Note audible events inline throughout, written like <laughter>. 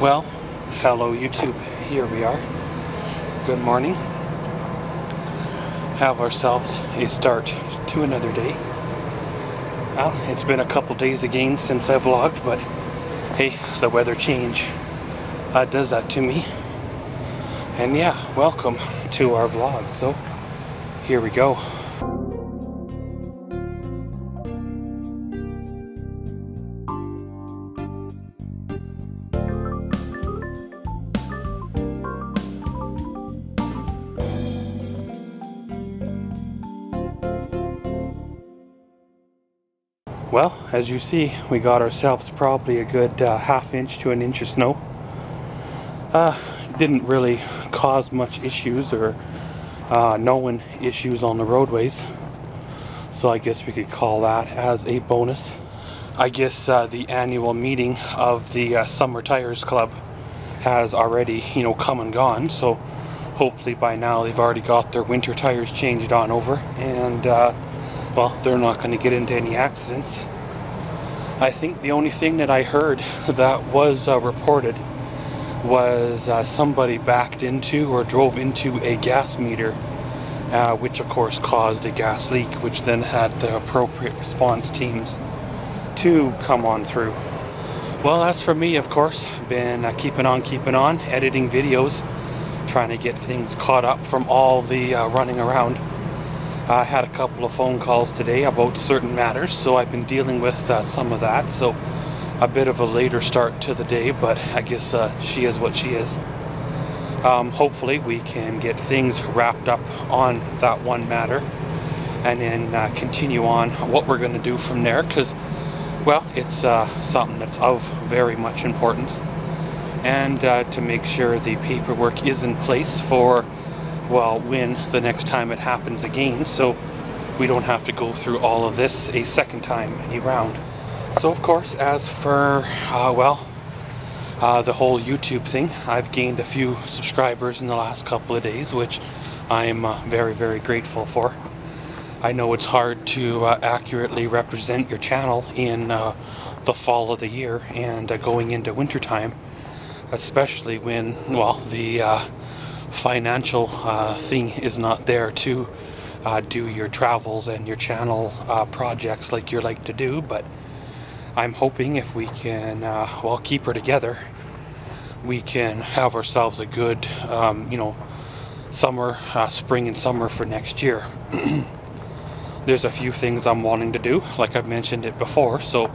Well, hello YouTube. Here we are. Good morning. Have ourselves a start to another day. Well, it's been a couple days again since I vlogged, but hey, the weather change uh, does that to me. And yeah, welcome to our vlog. So, here we go. Well, as you see, we got ourselves probably a good uh, half inch to an inch of snow. Uh, didn't really cause much issues or uh, known issues on the roadways. So I guess we could call that as a bonus. I guess uh, the annual meeting of the uh, Summer Tires Club has already, you know, come and gone. So hopefully by now they've already got their winter tires changed on over and uh, well, they're not going to get into any accidents. I think the only thing that I heard <laughs> that was uh, reported was uh, somebody backed into or drove into a gas meter, uh, which of course caused a gas leak, which then had the appropriate response teams to come on through. Well, as for me, of course, been uh, keeping on, keeping on, editing videos, trying to get things caught up from all the uh, running around. I had a couple of phone calls today about certain matters, so I've been dealing with uh, some of that. So a bit of a later start to the day, but I guess uh, she is what she is. Um, hopefully, we can get things wrapped up on that one matter and then uh, continue on what we're going to do from there because, well, it's uh, something that's of very much importance. And uh, to make sure the paperwork is in place for well when the next time it happens again so we don't have to go through all of this a second time around. So of course as for uh, well uh, the whole YouTube thing I've gained a few subscribers in the last couple of days which I'm uh, very very grateful for. I know it's hard to uh, accurately represent your channel in uh, the fall of the year and uh, going into wintertime especially when well the financial uh, thing is not there to uh, do your travels and your channel uh, projects like you like to do but I'm hoping if we can uh, well keep her together we can have ourselves a good um, you know summer uh, spring and summer for next year. <clears throat> There's a few things I'm wanting to do like I've mentioned it before so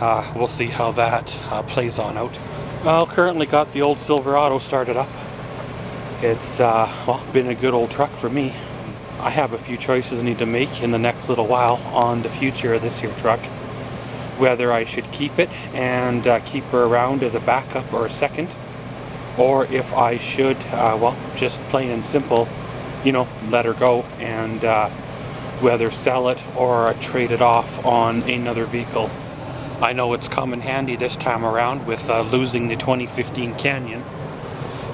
uh, we'll see how that plays on out. Well currently got the old Silverado started up it's uh, well, been a good old truck for me. I have a few choices I need to make in the next little while on the future of this here truck. Whether I should keep it and uh, keep her around as a backup or a second, or if I should, uh, well, just plain and simple, you know, let her go and uh, whether sell it or trade it off on another vehicle. I know it's come in handy this time around with uh, losing the 2015 Canyon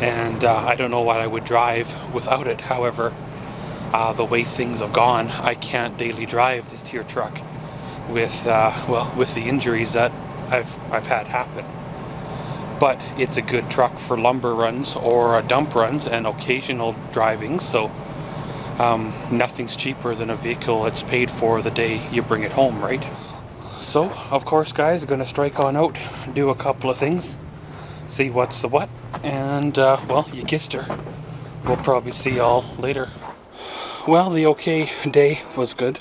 and uh, I don't know why I would drive without it. However, uh, the way things have gone, I can't daily drive this tier truck with uh, well with the injuries that I've I've had happen. But it's a good truck for lumber runs or dump runs and occasional driving. So um, nothing's cheaper than a vehicle that's paid for the day you bring it home, right? So of course, guys, to strike on out, do a couple of things see what's the what. And, uh, well, you kissed her. We'll probably see y'all later. Well, the okay day was good.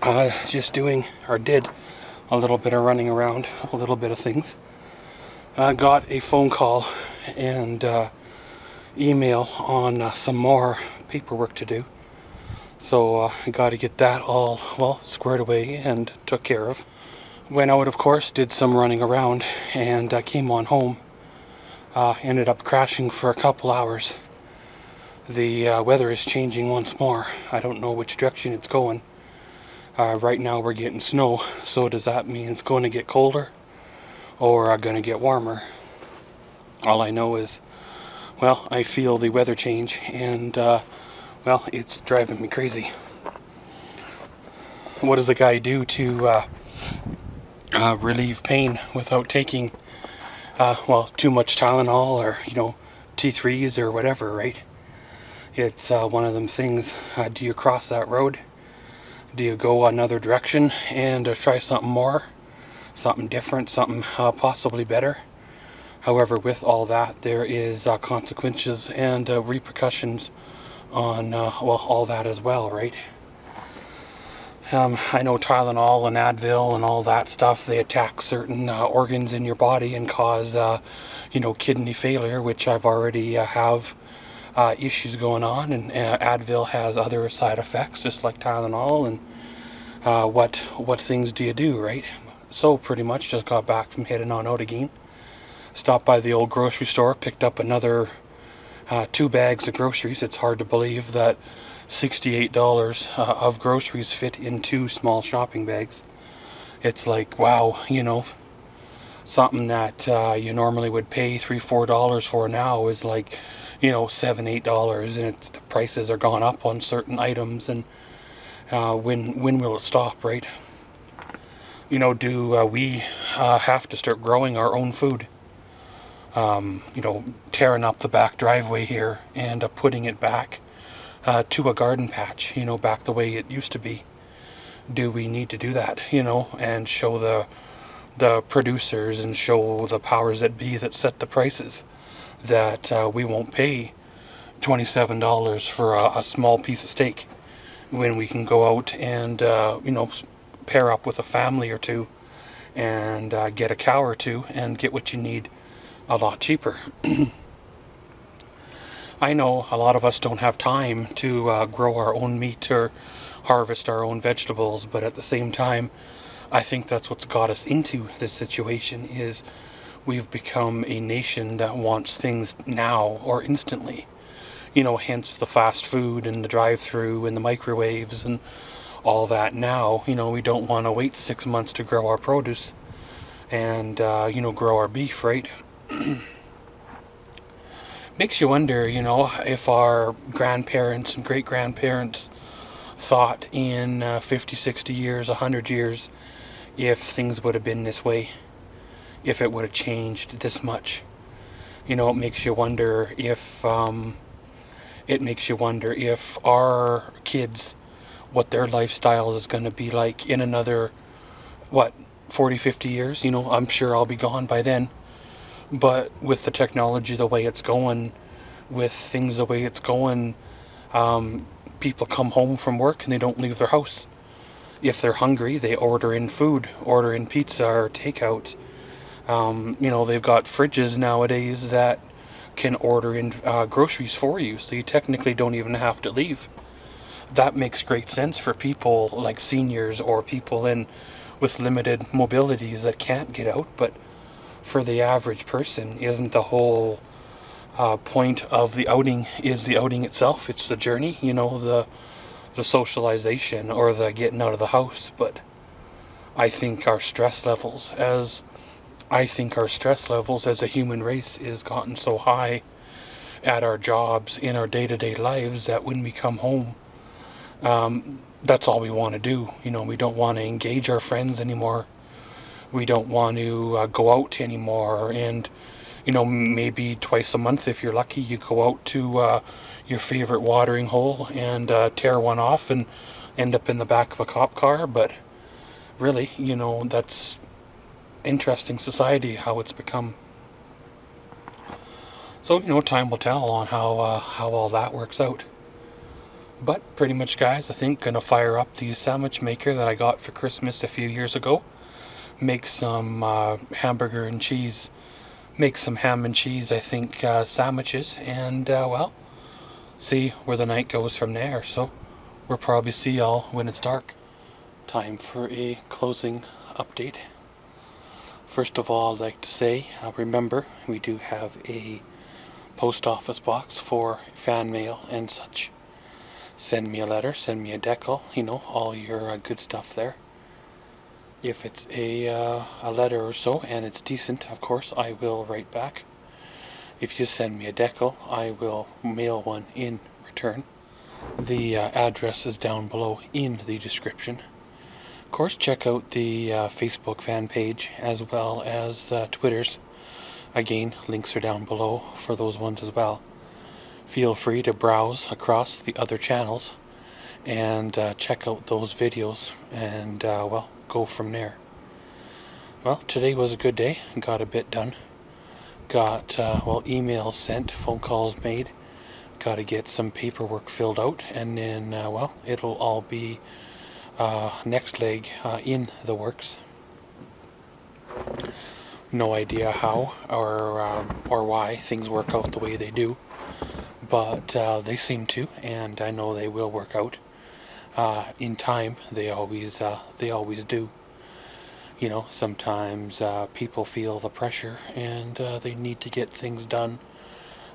Uh, just doing, or did, a little bit of running around, a little bit of things. I uh, got a phone call and uh, email on uh, some more paperwork to do. So uh, I got to get that all, well, squared away and took care of. Went out, of course, did some running around, and uh, came on home. Uh, ended up crashing for a couple hours. The uh, weather is changing once more. I don't know which direction it's going. Uh, right now we're getting snow, so does that mean it's going to get colder or uh, going to get warmer? All I know is, well, I feel the weather change, and uh, well, it's driving me crazy. What does the guy do to uh, relieve pain without taking uh, well, too much Tylenol or, you know, T3s or whatever, right? It's uh, one of them things. Uh, do you cross that road? Do you go another direction and uh, try something more? Something different, something uh, possibly better? However, with all that, there is uh, consequences and repercussions on, well, all that as well, right? Um, I know Tylenol and Advil and all that stuff, they attack certain uh, organs in your body and cause, uh, you know, kidney failure, which I've already uh, have uh, issues going on. And uh, Advil has other side effects, just like Tylenol. And uh, what what things do you do, right? So pretty much just got back from heading on out again. Stopped by the old grocery store, picked up another two bags of groceries. It's hard to believe that $68 uh, of groceries fit in two small shopping bags. It's like, wow, you know, something that uh, you normally would pay three, four dollars for now is like, you know, seven, eight dollars, and it's, the prices are gone up on certain items. And uh, when when will it stop, right? You know, do uh, we uh, have to start growing our own food? Um, you know, tearing up the back driveway here and uh, putting it back uh, to a garden patch, you know, back the way it used to be. Do we need to do that, you know, and show the the producers and show the powers that be that set the prices that uh, we won't pay $27 for a, a, small piece of steak when we can go out and, uh, you know, pair up with a family or two and uh, get a cow or two and get what you need a lot cheaper. <clears throat> I know a lot of us don't have time to uh, grow our own meat or harvest our own vegetables, but at the same time, I think that's what's got us into this situation is we've become a nation that wants things now or instantly. You know, hence the fast food and the drive-through and the microwaves and all that now. You know, we don't want to wait six months to grow our produce and, uh, you know, grow our beef, right? <clears throat> makes you wonder, you know, if our grandparents and great grandparents thought in uh, 50, 60 years, 100 years, if things would have been this way, if it would have changed this much. You know, it makes you wonder if, um, it makes you wonder if our kids, what their lifestyles is going to be like in another, what, 40, 50 years? You know, I'm sure I'll be gone by then. But with the technology the way it's going, with things the way it's going, um, people come home from work and they don't leave their house. If they're hungry, they order in food, order in pizza or takeout. Um, you know, they've got fridges nowadays that can order in uh, groceries for you, so you technically don't even have to leave. That makes great sense for people like seniors or people in with limited mobilities that can't get out, but for the average person isn't the whole uh, point of the outing is the outing itself. It's the journey, you know, the the socialization or the getting out of the house. But I think our stress levels as I think our stress levels as a human race is gotten so high at our jobs in our day-to-day -day lives that when we come home um, that's all we want to do you know we don't want to engage our friends anymore we don't want to uh, go out anymore. And you know maybe twice a month if you're lucky you go out to uh, your favorite watering hole and uh, tear one off and end up in the back of a cop car. But really you know that's interesting society how it's become. So you know time will tell on how uh, how all that works out. But pretty much guys I think gonna fire up the sandwich maker that I got for Christmas a few years ago make some uh, hamburger and cheese, make some ham and cheese, I think, uh, sandwiches, and, uh, well, see where the night goes from there. So, we'll probably see y'all when it's dark. Time for a closing update. First of all, I'd like to say, uh, remember, we do have a post office box for fan mail and such. Send me a letter, send me a decal, you know, all your uh, good stuff there if it's a, uh, a letter or so and it's decent of course I will write back. If you send me a decal I will mail one in return. The uh, address is down below in the description. Of course check out the uh, Facebook fan page as well as uh, Twitter's. Again, links are down below for those ones as well. Feel free to browse across the other channels and uh, check out those videos and, uh, well, go from there. Well, today was a good day. Got a bit done. Got, uh, well, emails sent, phone calls made. Got to get some paperwork filled out, and then, uh, well, it'll all be uh, next leg uh, in the works. No idea how or um, or why things work out the way they do, but uh, they seem to, and I know they will work out. Uh, in time, they always uh, they always do. You know, sometimes uh, people feel the pressure and uh, they need to get things done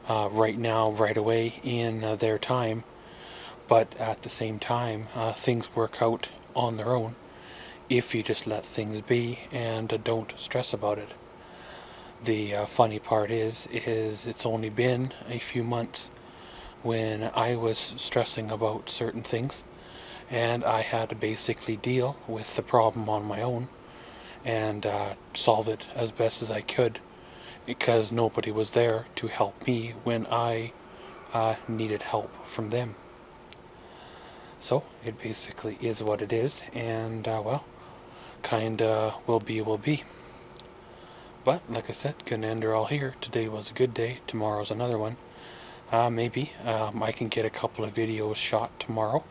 uh, right now, right away in uh, their time. But at the same time, things work out on their own if you just let things be and don't stress about it. The funny part is, is it's only been a few months when I was stressing about certain things and I had to basically deal with the problem on my own and uh, solve it as best as I could because nobody was there to help me when I uh, needed help from them. So it basically is what it is, and uh, well, kinda will be will be. But like I said, gonna end her all here. Today was a good day. Tomorrow's another one. Uh, maybe um, I can get a couple of videos shot tomorrow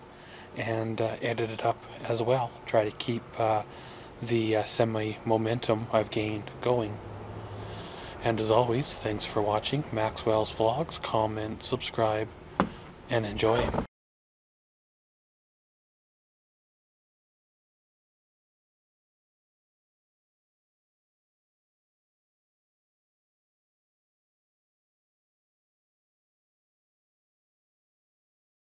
and uh, edit it up as well. Try to keep uh, the uh, semi momentum I've gained going. And as always, thanks for watching Maxwell's Vlogs. Comment, subscribe, and enjoy.